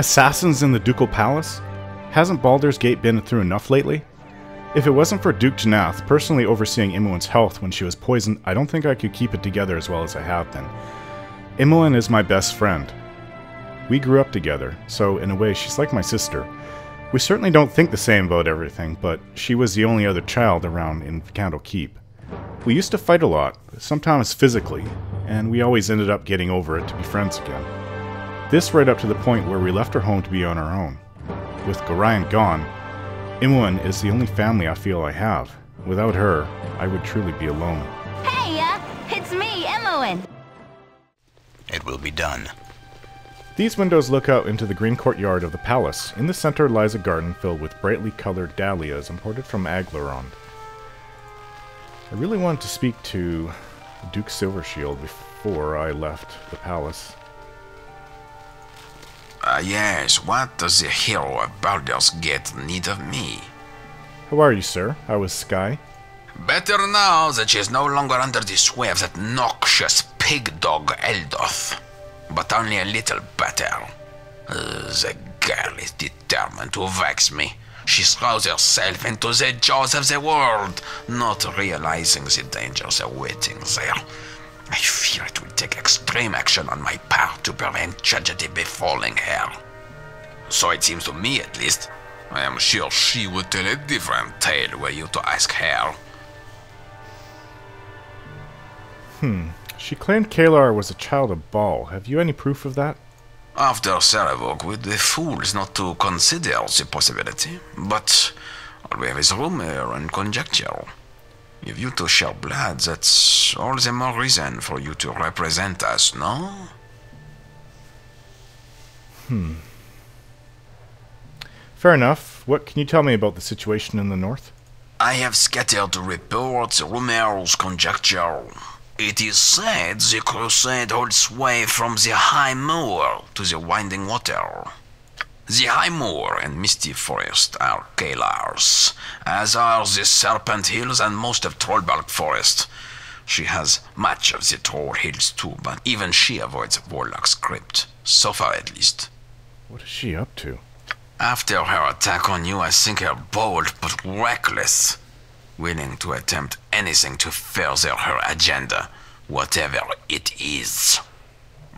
Assassins in the Ducal Palace? Hasn't Baldur's Gate been through enough lately? If it wasn't for Duke Jannath personally overseeing Imoen's health when she was poisoned, I don't think I could keep it together as well as I have been. Imoen is my best friend. We grew up together, so in a way, she's like my sister. We certainly don't think the same about everything, but she was the only other child around in Candlekeep. We used to fight a lot, sometimes physically, and we always ended up getting over it to be friends again. This right up to the point where we left her home to be on our own. With Gorion gone, Imoen is the only family I feel I have. Without her, I would truly be alone. Hey, uh, it's me, Imoen. It will be done. These windows look out into the green courtyard of the palace. In the center lies a garden filled with brightly colored dahlias imported from Aglarond. I really wanted to speak to Duke Silvershield before I left the palace. Uh, yes, what does the hero of Baldur's Gate need of me? How are you, sir? How is Skie? Better now that she is no longer under the sway of that noxious pig dog Eldoth. But only a little better. Uh, the girl is determined to vex me. She throws herself into the jaws of the world, not realizing the dangers awaiting there. I fear it will take extreme action on my part to prevent tragedy befalling her. So it seems to me, at least. I am sure she would tell a different tale were you to ask her. Hmm. She claimed Caelar was a child of Baal. Have you any proof of that? After Sarevok, we'd be fools not to consider the possibility, but all we have is rumor and conjecture. If you two share blood, that's all the more reason for you to represent us, no? Hmm. Fair enough. What can you tell me about the situation in the north? I have scattered reports, rumors, conjecture. It is said the crusade holds sway from the high moor to the winding water. The high moor and misty forest are Caelar's, as are the Serpent Hills and most of Trollbark Forest. She has much of the Troll Hills too, but even she avoids Warlock's crypt, so far at least. What is she up to? After her attack on you, I think her bold but reckless, willing to attempt anything to further her agenda, whatever it is.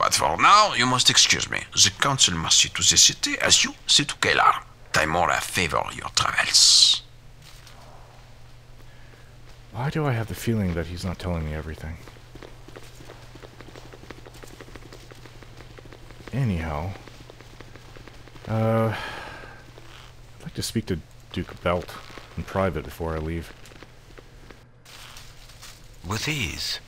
But for now, you must excuse me. The council must see to the city as you see to Caelar. Tymora favor your travels. Why do I have the feeling that he's not telling me everything? Anyhow, uh, I'd like to speak to Duke Belt in private before I leave. With ease.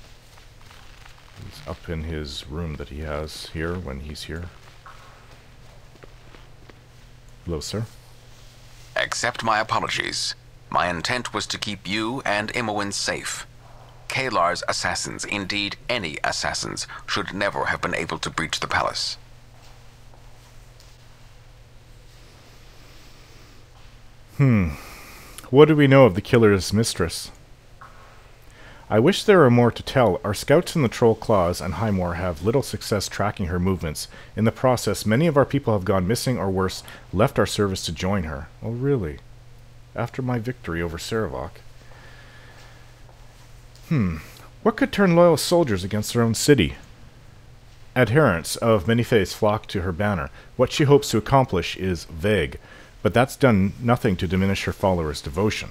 He's up in his room that he has here when he's here. Hello, sir. Accept my apologies. My intent was to keep you and Imoen safe. Caelar's assassins, indeed any assassins, should never have been able to breach the palace. Hmm. What do we know of the killer's mistress? I wish there were more to tell. Our scouts in the Troll Claws and Highmoor have little success tracking her movements. In the process, many of our people have gone missing or worse, left our service to join her. Oh, really? After my victory over Sarevok. Hmm. What could turn loyal soldiers against their own city? Adherents of many faiths flock to her banner. What she hopes to accomplish is vague, but that's done nothing to diminish her followers' devotion.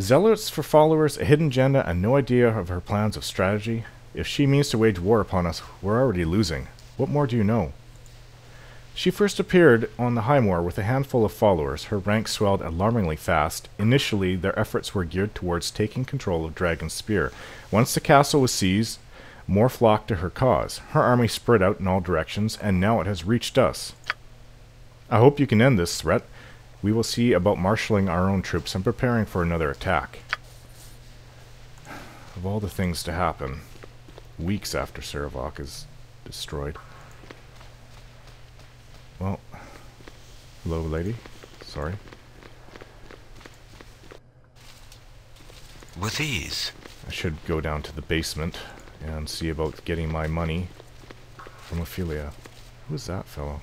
Zealots for followers, a hidden agenda, and no idea of her plans of strategy. If she means to wage war upon us, we're already losing. What more do you know? She first appeared on the Highmoor with a handful of followers. Her ranks swelled alarmingly fast. Initially, their efforts were geared towards taking control of Dragonspear. Once the castle was seized, more flocked to her cause. Her army spread out in all directions, and now it has reached us. I hope you can end this threat. We will see about marshaling our own troops and preparing for another attack. Of all the things to happen, weeks after Sarevok is destroyed. Well, hello, lady. Sorry. With ease. I should go down to the basement and see about getting my money from Ophyllis. Who's that fellow?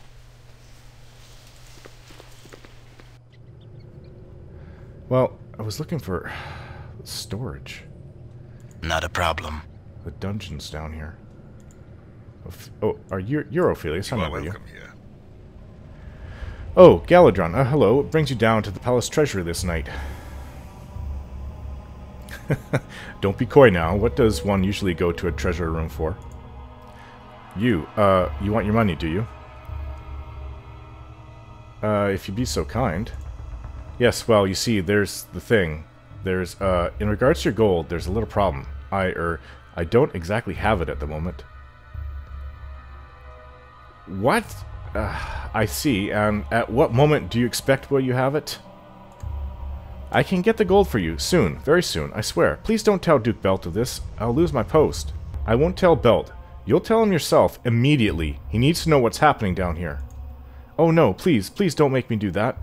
Well, I was looking for storage. Not a problem. The dungeon's down here. Oh, are you you're Ophyllis? I remember you. here. Oh, Galedron. Uh, hello. What brings you down to the palace treasury this night? Don't be coy now. What does one usually go to a treasure room for? You, uh, you want your money, do you? Uh, if you'd be so kind. Yes, well, you see, there's the thing. There's, uh, in regards to your gold, there's a little problem. I, er, I don't exactly have it at the moment. What? Uh, I see, and at what moment do you expect will you have it? I can get the gold for you, soon, very soon, I swear. Please don't tell Duke Belt of this, I'll lose my post. I won't tell Belt. You'll tell him yourself, immediately. He needs to know what's happening down here. Oh no, please, please don't make me do that.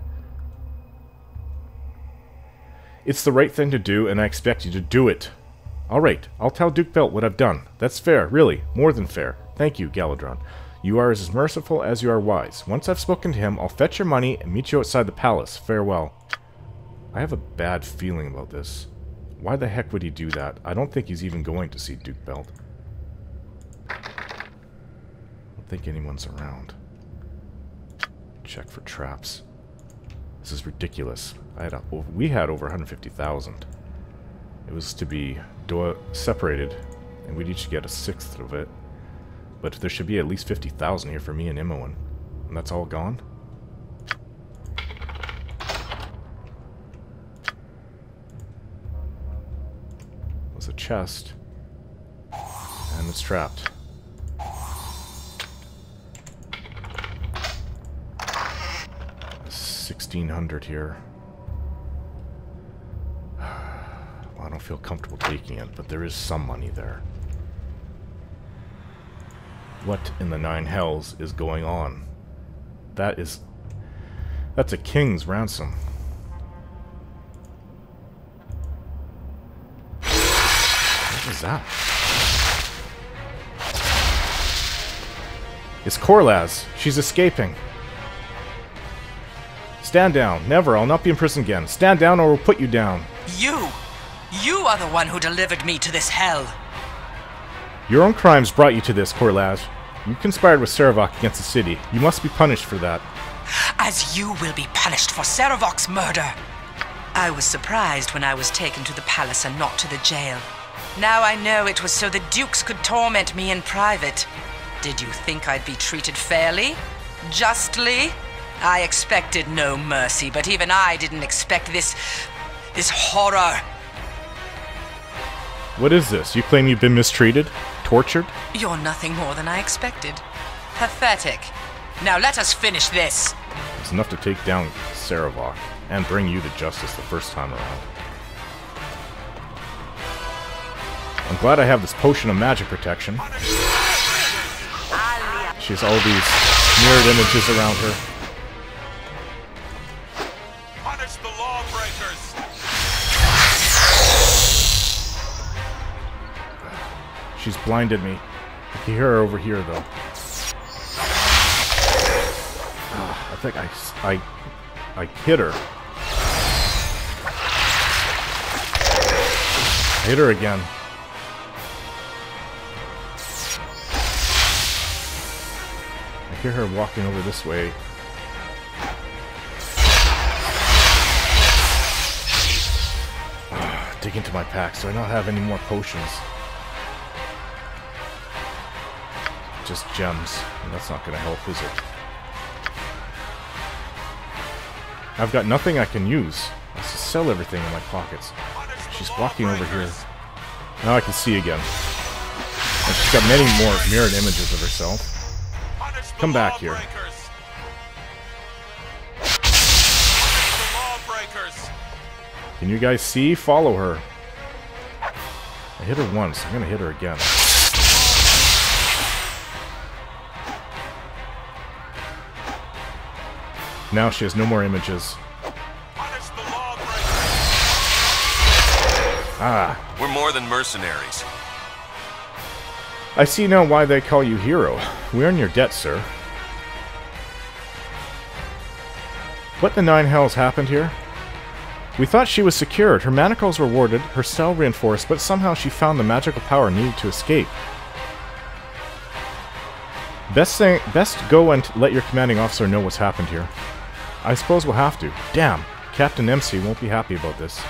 It's the right thing to do, and I expect you to do it. Alright, I'll tell Duke Belt what I've done. That's fair, really, more than fair. Thank you, Galedron. You are as merciful as you are wise. Once I've spoken to him, I'll fetch your money and meet you outside the palace. Farewell. I have a bad feeling about this. Why the heck would he do that? I don't think he's even going to see Duke Belt. I don't think anyone's around. Check for traps. This is ridiculous. I had uh, a, oh, we had over 150,000. It was to be do uh, separated, and we'd each get a sixth of it. But there should be at least 50,000 here for me and Imoen. And that's all gone? There's a chest. And it's trapped. Sixteen hundred here. Well, I don't feel comfortable taking it, but there is some money there. What in the nine hells is going on? That is... That's a king's ransom. What is that? It's Korlasz. She's escaping. Stand down. Never. I'll not be in prison again. Stand down or we'll put you down. You! You are the one who delivered me to this hell. Your own crimes brought you to this, Korlasz. You conspired with Sarevok against the city. You must be punished for that. As you will be punished for Sarevok's murder. I was surprised when I was taken to the palace and not to the jail. Now I know it was so the dukes could torment me in private. Did you think I'd be treated fairly? Justly? I expected no mercy, but even I didn't expect this. this horror. What is this? You claim you've been mistreated? Tortured? You're nothing more than I expected. Pathetic. Now let us finish this. It's enough to take down Sarevok and bring you to justice the first time around. I'm glad I have this potion of magic protection. She has all these mirrored images around her. She's blinded me. I can hear her over here, though. Ah, I think I hit her. I hit her again. I hear her walking over this way. Ah, Dig into my pack. Do I don't have any more potions? Just gems. That's not going to help, is it? I've got nothing I can use. I to sell everything in my pockets. She's walking over here. Now I can see again. And she's got many more mirrored images of herself. Come back here. Can you guys see? Follow her. I hit her once. I'm gonna hit her again. Now she has no more images. Punish the lawbreakers! Ah, We're more than mercenaries. I see now why they call you hero. We are in your debt, sir. What the nine hells happened here? We thought she was secured, her manacles were warded, her cell reinforced, but somehow she found the magical power needed to escape. Best thing, best go and let your commanding officer know what's happened here. I suppose we'll have to. Damn, Captain MC won't be happy about this.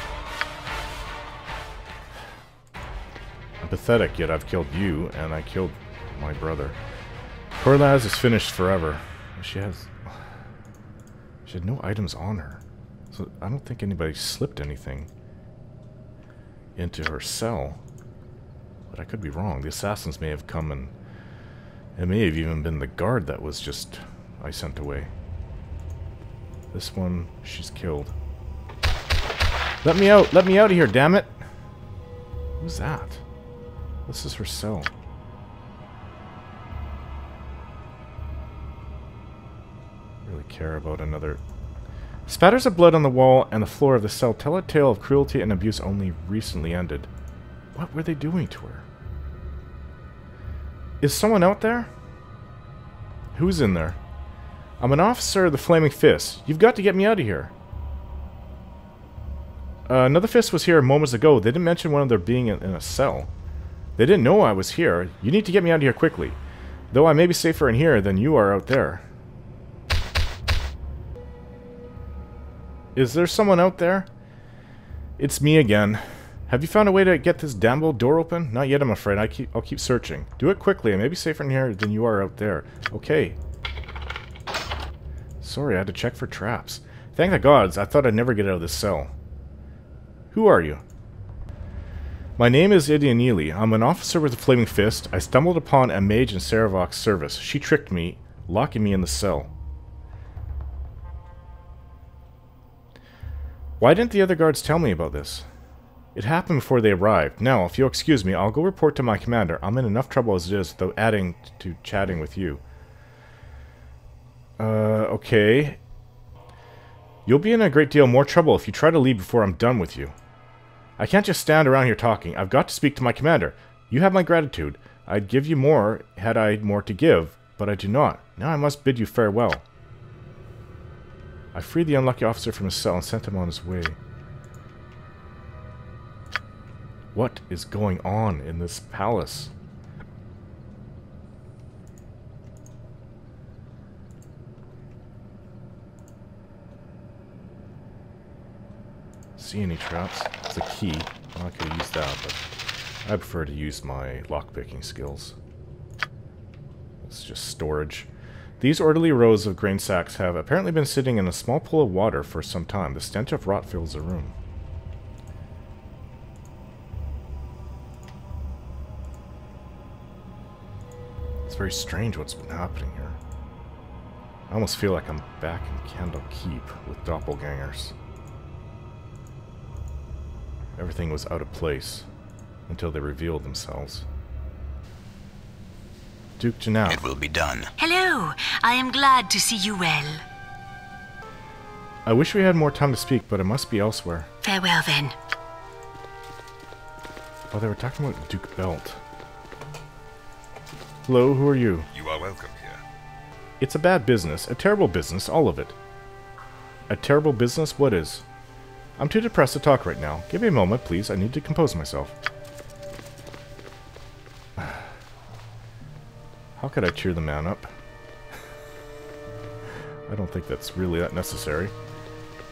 I'm pathetic, yet I've killed you, and I killed my brother. Korlasz is finished forever. She has... She had no items on her. So I don't think anybody slipped anything into her cell. But I could be wrong. The assassins may have come and... It may have even been the guard that was just... I sent away. This one, she's killed. Let me out! Let me out of here, damn it! Who's that? This is her cell. Really care about another... Spatters of blood on the wall and the floor of the cell tell a tale of cruelty and abuse only recently ended. What were they doing to her? Is someone out there? Who's in there? I'm an officer of the Flaming Fist. You've got to get me out of here. Uh, another fist was here moments ago. They didn't mention one of their being in, a cell. They didn't know I was here. You need to get me out of here quickly. Though I may be safer in here than you are out there. Is there someone out there? It's me again. Have you found a way to get this damn old door open? Not yet, I'm afraid. I keep, I'll keep searching. Do it quickly. I may be safer in here than you are out there. Okay. Sorry, I had to check for traps. Thank the gods, I thought I'd never get out of this cell. Who are you? My name is Idia Neely. I'm an officer with a flaming fist. I stumbled upon a mage in Sarevok's service. She tricked me, locking me in the cell. Why didn't the other guards tell me about this? It happened before they arrived. Now, if you'll excuse me, I'll go report to my commander. I'm in enough trouble as it is, without adding to chatting with you. Uh, okay. You'll be in a great deal more trouble if you try to leave before I'm done with you. I can't just stand around here talking. I've got to speak to my commander. You have my gratitude. I'd give you more had I more to give, but I do not. Now I must bid you farewell. I freed the unlucky officer from his cell and sent him on his way. What is going on in this palace? See any traps? It's a key. I could use that, but I prefer to use my lockpicking skills. It's just storage. These orderly rows of grain sacks have apparently been sitting in a small pool of water for some time. The stench of rot fills the room. It's very strange what's been happening here. I almost feel like I'm back in Candlekeep with doppelgangers. Everything was out of place until they revealed themselves. Duke Janelle. It will be done. Hello. I am glad to see you well. I wish we had more time to speak, but it must be elsewhere. Farewell then. Oh, they were talking about Duke Belt. Hello, who are you? You are welcome here. It's a bad business, a terrible business, all of it. A terrible business? What is? I'm too depressed to talk right now. Give me a moment, please. I need to compose myself. How could I cheer the man up? I don't think that's really that necessary.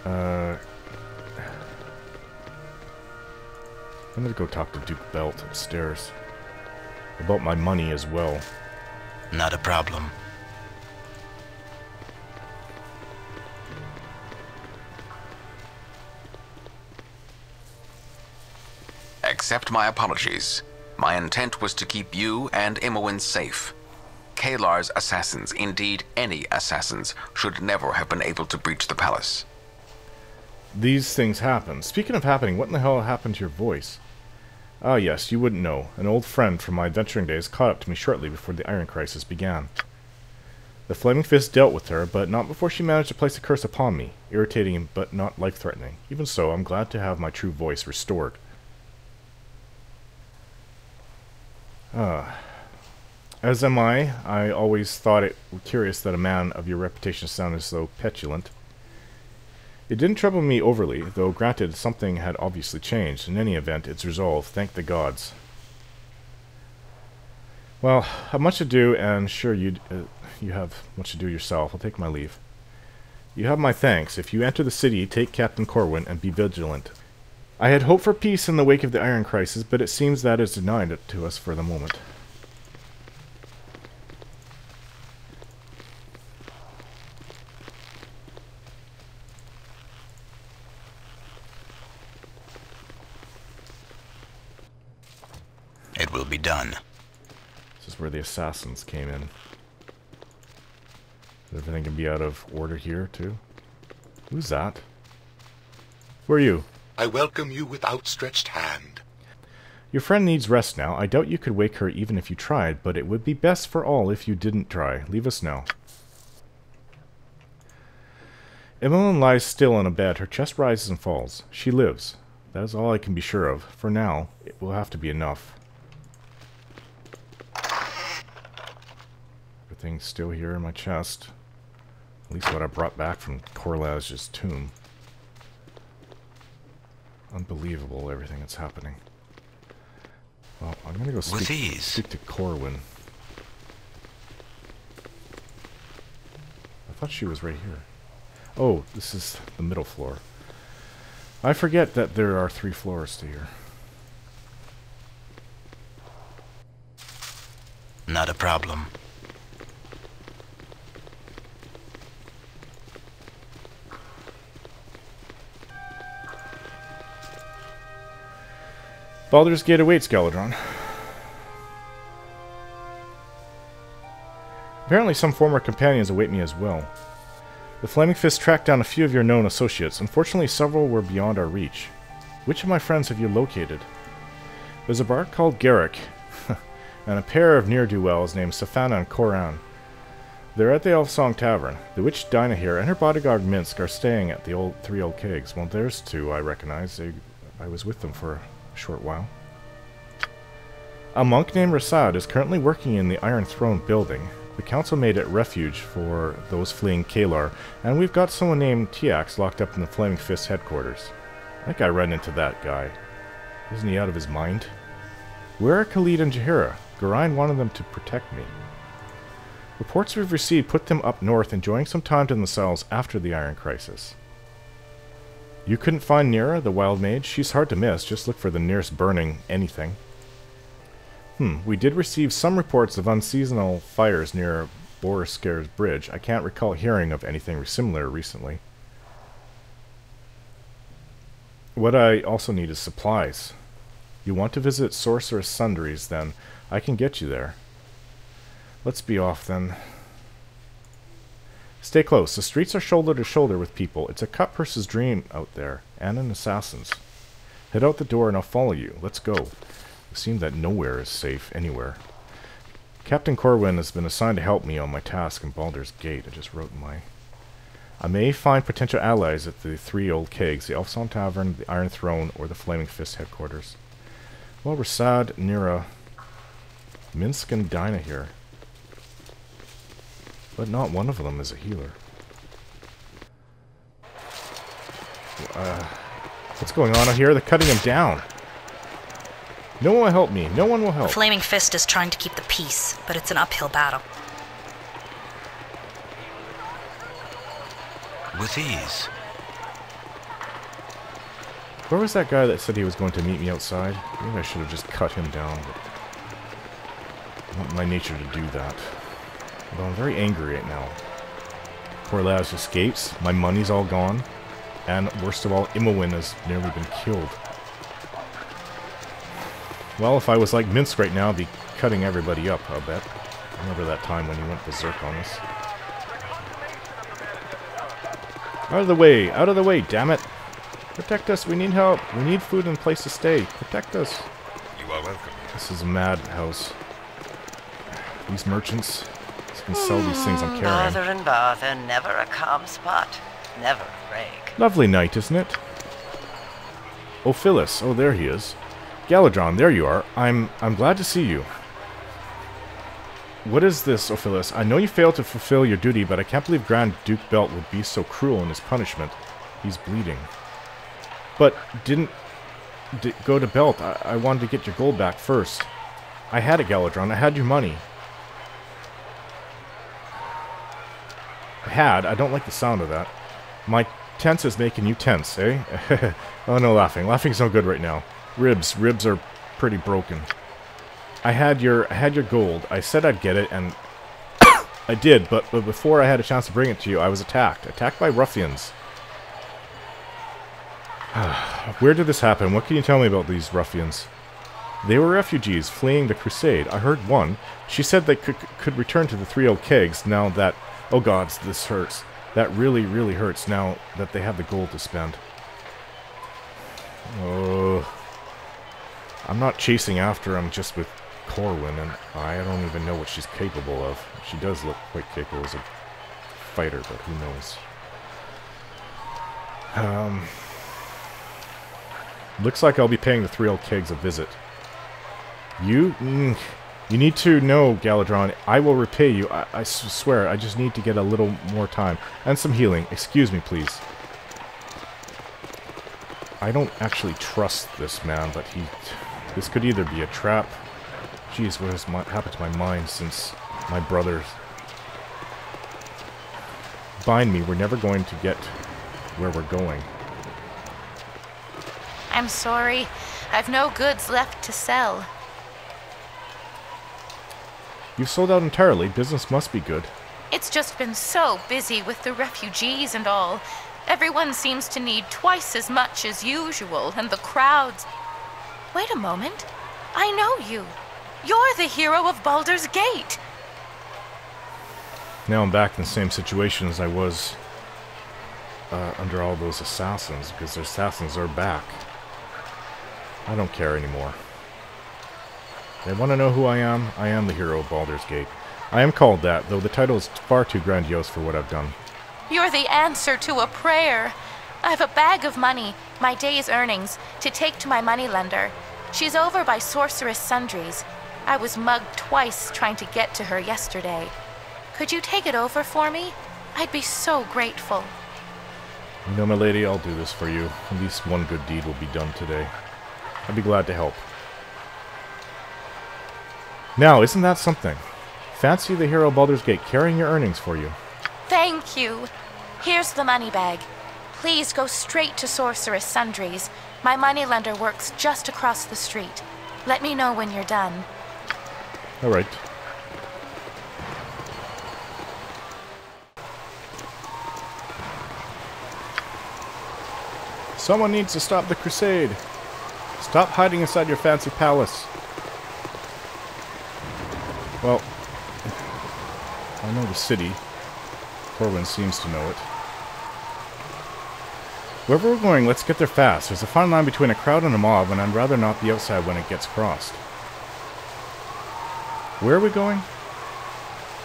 Uh, I'm gonna go talk to Duke Belt upstairs. About my money as well. Not a problem. Accept my apologies. My intent was to keep you and Imoen safe. Caelar's assassins, indeed any assassins, should never have been able to breach the palace. These things happen. Speaking of happening, what in the hell happened to your voice? Ah, yes, you wouldn't know. An old friend from my adventuring days caught up to me shortly before the Iron Crisis began. The Flaming Fist dealt with her, but not before she managed to place a curse upon me, irritating but not life-threatening. Even so, I'm glad to have my true voice restored. Ah. As am I. I always thought it curious that a man of your reputation sounded so petulant. It didn't trouble me overly, though granted something had obviously changed. In any event, its resolve, thank the gods. Well, I've much to do, and sure you uh, you have much to do yourself. I'll take my leave. You have my thanks. If you enter the city, take Captain Corwin and be vigilant. I had hoped for peace in the wake of the Iron Crisis, but it seems that is denied it to us for the moment. It will be done. This is where the assassins came in. Everything can be out of order here, too. Who's that? Who are you? I welcome you with outstretched hand. Your friend needs rest now. I doubt you could wake her even if you tried, but it would be best for all if you didn't try. Leave us now. Emmeline lies still on a bed. Her chest rises and falls. She lives. That is all I can be sure of. For now, it will have to be enough. Everything's still here in my chest. At least what I brought back from Korlasz's tomb. Unbelievable, everything that's happening. Well, I'm gonna go With speak, ease. speak to Corwin. I thought she was right here. Oh, this is the middle floor. I forget that there are three floors to here. Not a problem. Baldur's Gate awaits, Galedron. Apparently some former companions await me as well. The Flaming Fist tracked down a few of your known associates. Unfortunately, several were beyond our reach. Which of my friends have you located? There's a bard called Garrick, and a pair of ne'er-do-wells named Safana and Coran. They're at the Elfsong Tavern. The witch Dynaheir and her bodyguard Minsc are staying at the old Three Old Kegs. Well, there's two I recognize. They, I was with them for a short while. A monk named Rasaad is currently working in the Iron Throne building. The council made it refuge for those fleeing Caelar, and we've got someone named Tiax locked up in the Flaming Fist headquarters. I think I ran into that guy. Isn't he out of his mind? Where are Khalid and Jaheira? Gorion wanted them to protect me. Reports we've received put them up north enjoying some time to themselves after the Iron Crisis. You couldn't find Neera, the wild mage? She's hard to miss. Just look for the nearest burning anything. Hmm, we did receive some reports of unseasonal fires near Boareskyr's bridge. I can't recall hearing of anything similar recently. What I also need is supplies. You want to visit Sorcerous Sundries, then. I can get you there. Let's be off, then. Stay close. The streets are shoulder to shoulder with people. It's a cut person's dream out there, and an assassin's. Head out the door and I'll follow you. Let's go. It seems that nowhere is safe anywhere. Captain Corwin has been assigned to help me on my task in Baldur's Gate. I just wrote my... I may find potential allies at the three old kegs, the Elfsong Tavern, the Iron Throne, or the Flaming Fist headquarters. Well, Rasaad, Neera, Minsc, and Dynaheir. But not one of them is a healer. Uh, what's going on out here? They're cutting him down. No one will help me. No one will help. The Flaming Fist is trying to keep the peace, but it's an uphill battle. With ease. Where was that guy that said he was going to meet me outside? Maybe I should have just cut him down, but not my nature to do that. Although I'm very angry right now. Poor Laz escapes, my money's all gone, and worst of all, Imoen has nearly been killed. Well, if I was like Minsc right now, I'd be cutting everybody up, I'll bet. Remember that time when he went berserk on us. Out of the way! Out of the way, damn it! Protect us, we need help! We need food and a place to stay. Protect us! You are welcome. This is a madhouse. These merchants can sell these things I'm carrying. Bother and bother, never a calm spot, never a break. Lovely night, isn't it? Oh, Phyllis. Oh, there he is. Galedron, there you are. I'm I'm glad to see you. What is this, oh, Ophyllis? I know you failed to fulfill your duty, but I can't believe Grand Duke Belt would be so cruel in his punishment. He's bleeding. But didn't d- go to Belt. I-, I wanted to get your gold back first. I had it, Galedron. I had your money. Had. I don't like the sound of that. My tense is making you tense, eh? oh, no laughing. Laughing's no good right now. Ribs. Ribs are pretty broken. I had your I had your gold. I said I'd get it, and I did. But, but before I had a chance to bring it to you, I was attacked. Attacked by ruffians. Where did this happen? What can you tell me about these ruffians? They were refugees fleeing the crusade. I heard one. She said they could, could return to the three old kegs now that... Oh gods, this hurts. That really, really hurts now that they have the gold to spend. Oh... I'm not chasing after him just with Corwin, and I don't even know what she's capable of. She does look quite capable as a fighter, but who knows. Um... Looks like I'll be paying the three old kegs a visit. You? Mm, you need to know, Galedron, I will repay you. I, swear, I just need to get a little more time. And some healing. Excuse me, please. I don't actually trust this man, but he... This could either be a trap. Jeez, what has my, happened to my mind since my brothers... Bind me, we're never going to get where we're going. I'm sorry. I've no goods left to sell. You've sold out entirely. Business must be good. It's just been so busy with the refugees and all. Everyone seems to need twice as much as usual, and the crowds. Wait a moment. I know you. You're the hero of Baldur's Gate. Now I'm back in the same situation as I was uh, under all those assassins, because the assassins are back. I don't care anymore. They want to know who I am? I am the hero of Baldur's Gate. I am called that, though the title is far too grandiose for what I've done. You're the answer to a prayer. I have a bag of money, my day's earnings, to take to my moneylender. She's over by Sorcerous Sundries. I was mugged twice trying to get to her yesterday. Could you take it over for me? I'd be so grateful. You know, my lady, I'll do this for you. At least one good deed will be done today. I'd be glad to help. Now, isn't that something? Fancy the hero Baldur's Gate carrying your earnings for you. Thank you. Here's the money bag. Please go straight to Sorcerous Sundries. My moneylender works just across the street. Let me know when you're done. All right. Someone needs to stop the crusade. Stop hiding inside your fancy palace. Well, I know the city. Corwin seems to know it. Wherever we're going, let's get there fast. There's a fine line between a crowd and a mob, and I'd rather not be outside when it gets crossed. Where are we going?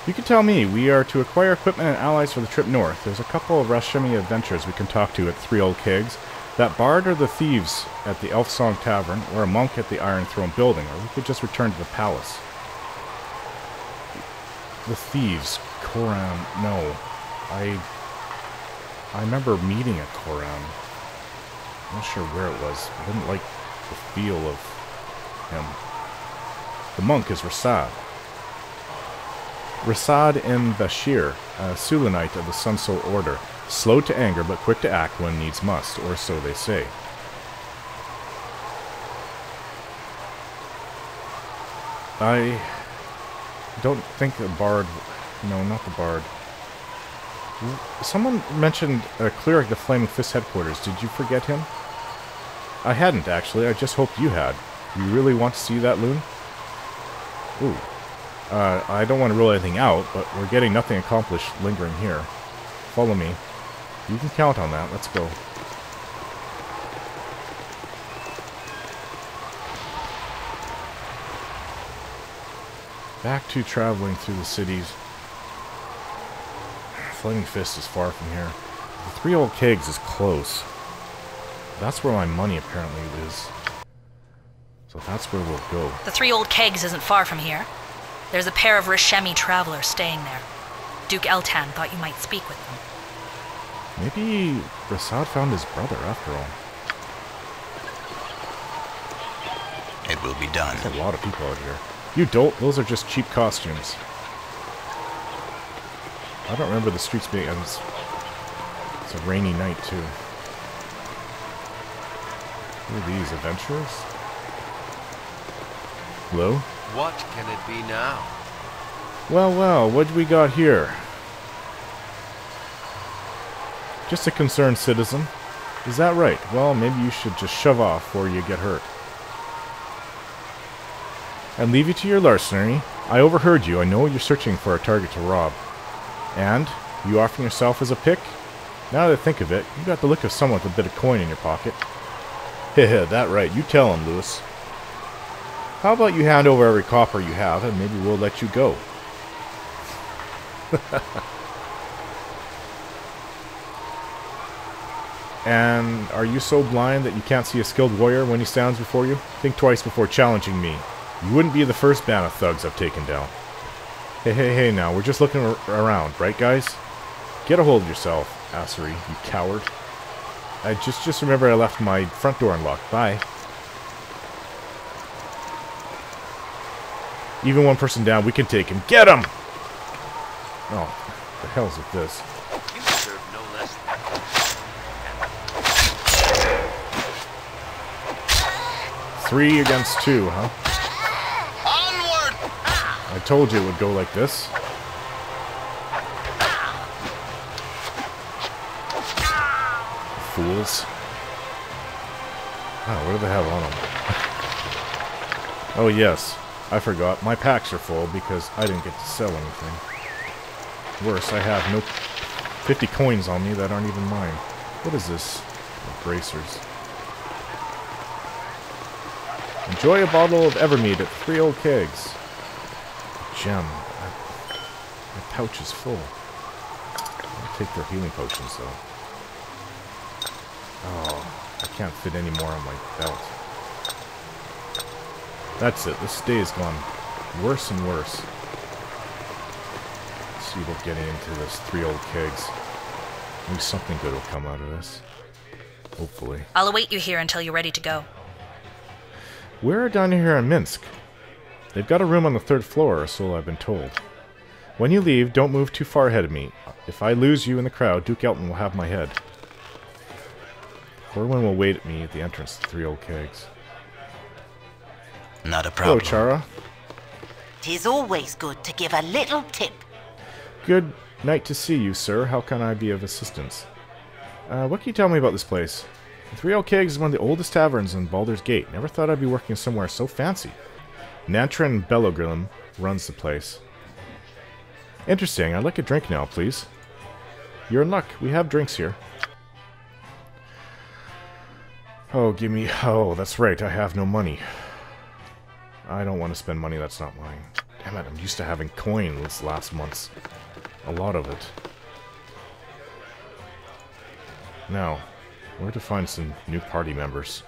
You can tell me. We are to acquire equipment and allies for the trip north. There's a couple of Rashemi adventurers we can talk to at Three Old Kegs. That bard or the thieves at the Elfsong Tavern, or a monk at the Iron Throne building, or we could just return to the palace. The thieves. Coran. No. I... I remember meeting a Coran. I'm not sure where it was. I didn't like the feel of him. The monk is Rasaad. Rasaad M. Bashir, a Sulanite of the Sunsoul Order, slow to anger but quick to act when needs must, or so they say. I don't think the bard... No, not the bard. Someone mentioned a cleric the Flaming Fist headquarters. Did you forget him? I hadn't, actually. I just hoped you had. You really want to see that loon? Ooh. Uh, I don't want to rule anything out, but we're getting nothing accomplished lingering here. Follow me. You can count on that. Let's go. Back to traveling through the cities. Flaming Fist is far from here. The Three Old Kegs is close. That's where my money apparently is. So that's where we'll go. The Three Old Kegs isn't far from here. There's a pair of Rashemi travelers staying there. Duke Eltan thought you might speak with them. Maybe Rasaad found his brother after all. It will be done. There's a lot of people out here. You dolt, those are just cheap costumes. I don't remember the streets being... It's, it's a rainy night, too. Who are these, adventurers? Hello? What can it be now? Well, well, what do we got here? Just a concerned citizen. Is that right? Well, maybe you should just shove off before you get hurt. And leave you to your larceny. I overheard you. I know you're searching for a target to rob. And? You offering yourself as a pick? Now that I think of it, you got the look of someone with a bit of coin in your pocket. Heh that right. You tell him, Lewis. How about you hand over every copper you have, and maybe we'll let you go. and are you so blind that you can't see a skilled warrior when he stands before you? Think twice before challenging me. You wouldn't be the first band of thugs I've taken down. Hey, hey, hey now, we're just looking around, right guys? Get a hold of yourself, Assery, you coward. I just just remember I left my front door unlocked. Bye. Even one person down, we can take him. Get him! Oh, the hell's with this? You deserve no less Three against two, huh? Told you it would go like this. Fools. Oh, what do they have on them? oh, yes. I forgot. My packs are full because I didn't get to sell anything. Worse, I have no 50 coins on me that aren't even mine. What is this? Oh, bracers. Enjoy a bottle of Evermead at Three Old Kegs. Gem. My pouch is full. I'll take their healing potions, though. Oh, I can't fit any more on my belt. That's it. This day has gone worse and worse. Let's see about getting into this three old kegs. Maybe something good will come out of this. Hopefully. I'll await you here until you're ready to go. We're down here in Minsc. They've got a room on the third floor, or so I've been told. When you leave, don't move too far ahead of me. If I lose you in the crowd, Duke Eltan will have my head. Corwin will wait at me at the entrance to Three Old Kegs. Not a problem. Hello, Chara. Tis always good to give a little tip. Good night to see you, sir. How can I be of assistance? Uh, what can you tell me about this place? The Three Old Kegs is one of the oldest taverns in Baldur's Gate. Never thought I'd be working somewhere so fancy. Natrin Bellogrim runs the place. Interesting. I'd like a drink now, please. You're in luck. We have drinks here. Oh, give me... Oh, that's right. I have no money. I don't want to spend money that's not mine. Damn it, I'm used to having coin this last month's. A lot of it. Now, where to find some new party members?